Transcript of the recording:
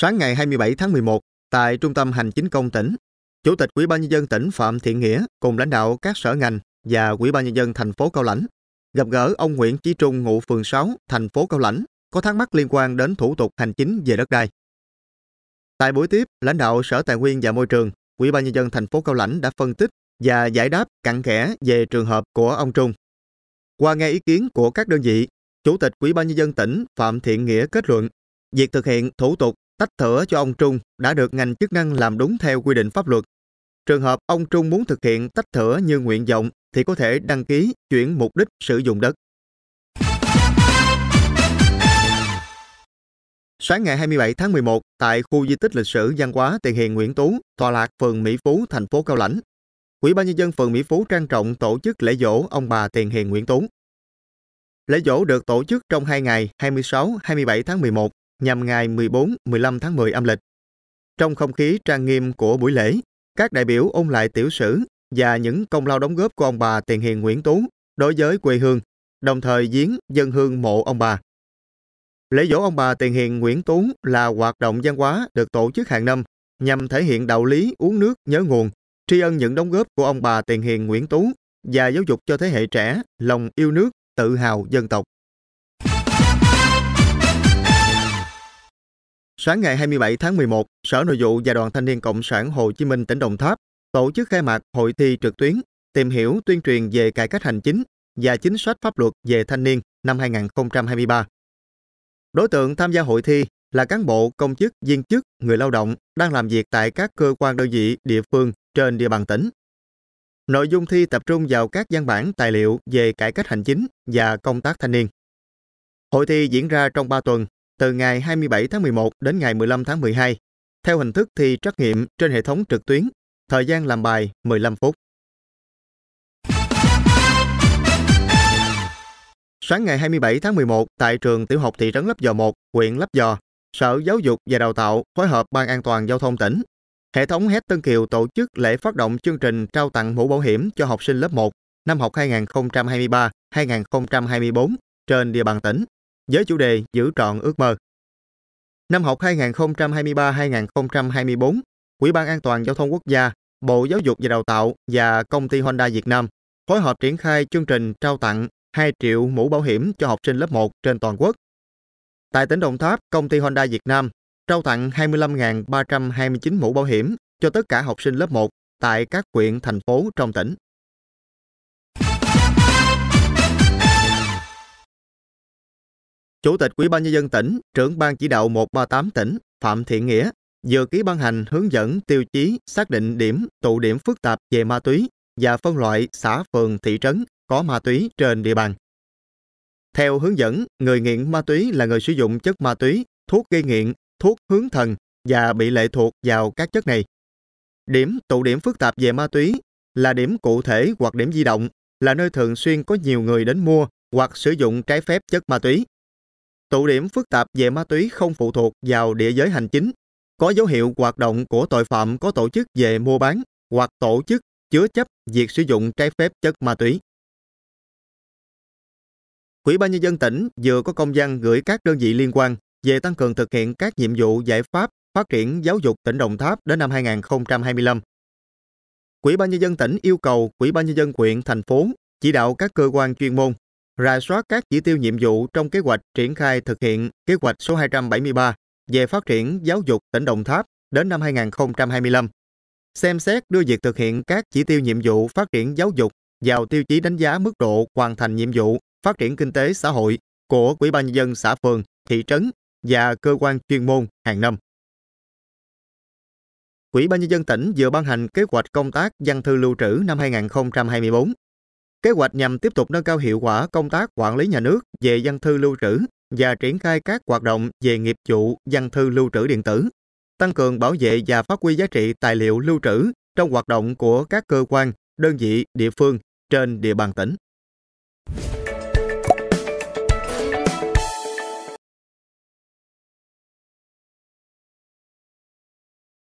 Sáng ngày 27 tháng 11, tại Trung tâm Hành chính công tỉnh, Chủ tịch Ủy ban nhân dân tỉnh Phạm Thiện Nghĩa cùng lãnh đạo các sở ngành và Ủy ban nhân dân thành phố Cao Lãnh gặp gỡ ông Nguyễn Chí Trung ngụ phường 6, thành phố Cao Lãnh có thắc mắc liên quan đến thủ tục hành chính về đất đai. Tại buổi tiếp, lãnh đạo Sở Tài nguyên và Môi trường, Ủy ban nhân dân thành phố Cao Lãnh đã phân tích và giải đáp cặn kẽ về trường hợp của ông Trung. Qua nghe ý kiến của các đơn vị, Chủ tịch Ủy ban nhân dân tỉnh Phạm Thiện Nghĩa kết luận, việc thực hiện thủ tục tách thửa cho ông Trung đã được ngành chức năng làm đúng theo quy định pháp luật. Trường hợp ông Trung muốn thực hiện tách thửa như nguyện vọng thì có thể đăng ký chuyển mục đích sử dụng đất. Sáng ngày 27 tháng 11, tại khu di tích lịch sử văn hóa Tiền Hiền Nguyễn Tú, tọa lạc phường Mỹ Phú, thành phố Cao Lãnh, Ủy ban nhân dân phường Mỹ Phú trang trọng tổ chức lễ dỗ ông bà Tiền Hiền Nguyễn Tú. Lễ dỗ được tổ chức trong hai ngày 26-27 tháng 11 nhằm ngày 14-15 tháng 10 âm lịch. Trong không khí trang nghiêm của buổi lễ, các đại biểu ôn lại tiểu sử và những công lao đóng góp của ông bà Tiền Hiền Nguyễn Tú đối với quê hương, đồng thời viếng dân hương mộ ông bà. Lễ dỗ ông bà Tiền Hiền Nguyễn Tú là hoạt động văn hóa được tổ chức hàng năm nhằm thể hiện đạo lý uống nước nhớ nguồn, tri ân những đóng góp của ông bà Tiền Hiền Nguyễn Tú và giáo dục cho thế hệ trẻ lòng yêu nước, tự hào dân tộc. Sáng ngày 27 tháng 11, Sở Nội vụ và Đoàn Thanh niên Cộng sản Hồ Chí Minh tỉnh Đồng Tháp tổ chức khai mạc hội thi trực tuyến tìm hiểu tuyên truyền về cải cách hành chính và chính sách pháp luật về thanh niên năm 2023. Đối tượng tham gia hội thi là cán bộ, công chức, viên chức, người lao động đang làm việc tại các cơ quan đơn vị địa phương trên địa bàn tỉnh. Nội dung thi tập trung vào các văn bản tài liệu về cải cách hành chính và công tác thanh niên. Hội thi diễn ra trong 3 tuần từ ngày 27 tháng 11 đến ngày 15 tháng 12, theo hình thức thi trắc nghiệm trên hệ thống trực tuyến, thời gian làm bài 15 phút. Sáng ngày 27 tháng 11, tại trường tiểu học thị trấn Lấp Giò 1, huyện Lấp Giò, Sở Giáo dục và Đào tạo phối hợp Ban An toàn Giao thông tỉnh, hệ thống HET Tân Kiều tổ chức lễ phát động chương trình trao tặng mũ bảo hiểm cho học sinh lớp 1 năm học 2023-2024 trên địa bàn tỉnh với chủ đề Giữ trọn ước mơ. Năm học 2023-2024, Quỹ ban An toàn Giao thông Quốc gia, Bộ Giáo dục và Đào tạo và Công ty Honda Việt Nam phối hợp triển khai chương trình trao tặng 2 triệu mũ bảo hiểm cho học sinh lớp 1 trên toàn quốc. Tại tỉnh Đồng Tháp, công ty Honda Việt Nam trao tặng 25.329 mũ bảo hiểm cho tất cả học sinh lớp 1 tại các huyện, thành phố trong tỉnh. Chủ tịch Ủy ban nhân dân tỉnh, trưởng ban chỉ đạo 138 tỉnh Phạm Thiện Nghĩa vừa ký ban hành hướng dẫn tiêu chí xác định điểm tụ điểm phức tạp về ma túy và phân loại xã phường thị trấn có ma túy trên địa bàn. Theo hướng dẫn, người nghiện ma túy là người sử dụng chất ma túy, thuốc gây nghiện, thuốc hướng thần và bị lệ thuộc vào các chất này. Điểm tụ điểm phức tạp về ma túy là điểm cụ thể hoặc điểm di động, là nơi thường xuyên có nhiều người đến mua hoặc sử dụng trái phép chất ma túy. Tụ điểm phức tạp về ma túy không phụ thuộc vào địa giới hành chính, có dấu hiệu hoạt động của tội phạm có tổ chức về mua bán hoặc tổ chức chứa chấp việc sử dụng trái phép chất ma túy. Quỹ ban nhân dân tỉnh vừa có công văn gửi các đơn vị liên quan về tăng cường thực hiện các nhiệm vụ giải pháp phát triển giáo dục tỉnh Đồng Tháp đến năm 2025. Quỹ ban nhân dân tỉnh yêu cầu Quỹ ban nhân dân huyện, thành phố chỉ đạo các cơ quan chuyên môn rà soát các chỉ tiêu nhiệm vụ trong kế hoạch triển khai thực hiện kế hoạch số 273 về phát triển giáo dục tỉnh Đồng Tháp đến năm 2025. Xem xét đưa việc thực hiện các chỉ tiêu nhiệm vụ phát triển giáo dục vào tiêu chí đánh giá mức độ hoàn thành nhiệm vụ phát triển kinh tế xã hội của ủy ban nhân dân xã phường, thị trấn và cơ quan chuyên môn hàng năm. Ủy ban nhân dân tỉnh vừa ban hành kế hoạch công tác văn thư lưu trữ năm 2024. Kế hoạch nhằm tiếp tục nâng cao hiệu quả công tác quản lý nhà nước về văn thư lưu trữ và triển khai các hoạt động về nghiệp vụ văn thư lưu trữ điện tử, tăng cường bảo vệ và phát huy giá trị tài liệu lưu trữ trong hoạt động của các cơ quan, đơn vị, địa phương trên địa bàn tỉnh.